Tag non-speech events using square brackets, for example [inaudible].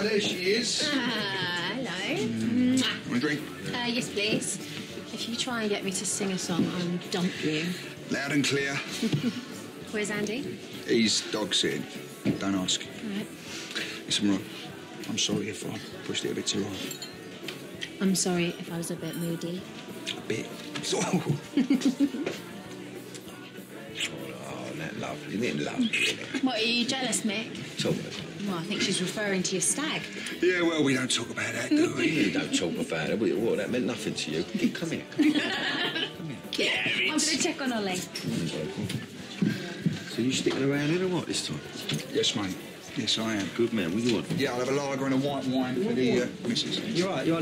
Oh, there she is. Ah, hello. Want a drink? Uh, yes, please. If you try and get me to sing a song, I'll dump you. Loud and clear. [laughs] Where's Andy? He's dog sitting. Don't ask. All right. Listen, Rob, I'm sorry if I pushed it a bit too hard. I'm sorry if I was a bit moody. A bit. [laughs] Oh, [laughs] that lovely. Isn't it lovely? Isn't it? What, are you jealous, Mick? Talk about. Well, I think she's referring to your stag. yeah, well, we don't talk about that, do we? You don't talk about it. What, what, that meant nothing to you. Come here. Come here. I'm going to check on Ollie. So you sticking around here or what this time? yes, mate. Yes, I am. Good man. What do you want? Yeah, I'll have a lager and a white wine for the uh, missus. You're right. You're